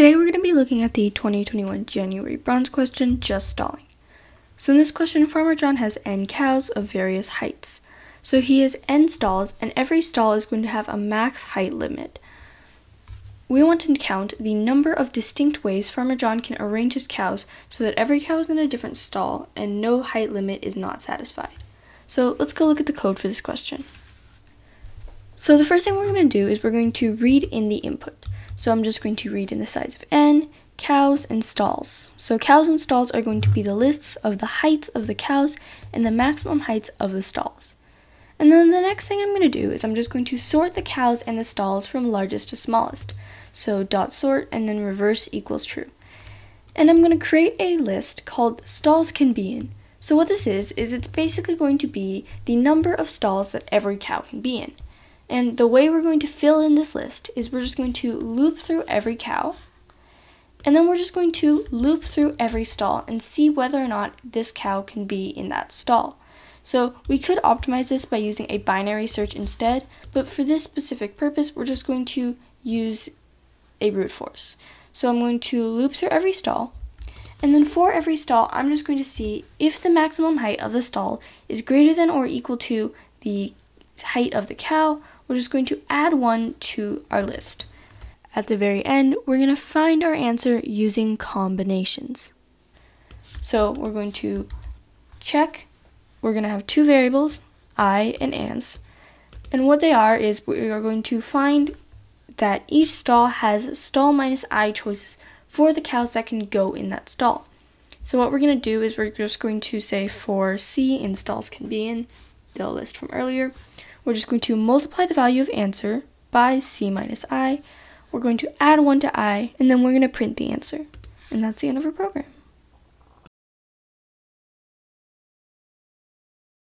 Today we're going to be looking at the 2021 January bronze question, just stalling. So in this question, Farmer John has n cows of various heights. So he has n stalls, and every stall is going to have a max height limit. We want to count the number of distinct ways Farmer John can arrange his cows so that every cow is in a different stall and no height limit is not satisfied. So let's go look at the code for this question. So the first thing we're going to do is we're going to read in the input. So I'm just going to read in the size of n, cows, and stalls. So cows and stalls are going to be the lists of the heights of the cows and the maximum heights of the stalls. And then the next thing I'm going to do is I'm just going to sort the cows and the stalls from largest to smallest. So dot sort and then reverse equals true. And I'm going to create a list called stalls can be in. So what this is, is it's basically going to be the number of stalls that every cow can be in. And the way we're going to fill in this list is we're just going to loop through every cow. And then we're just going to loop through every stall and see whether or not this cow can be in that stall. So we could optimize this by using a binary search instead, but for this specific purpose, we're just going to use a brute force. So I'm going to loop through every stall, and then for every stall, I'm just going to see if the maximum height of the stall is greater than or equal to the height of the cow we're just going to add one to our list. At the very end, we're going to find our answer using combinations. So we're going to check, we're going to have two variables, i and ans, and what they are is we are going to find that each stall has stall minus i choices for the cows that can go in that stall. So what we're going to do is we're just going to say for c in stalls can be in, the list from earlier, we're just going to multiply the value of answer by c minus i. We're going to add 1 to i, and then we're going to print the answer. And that's the end of our program.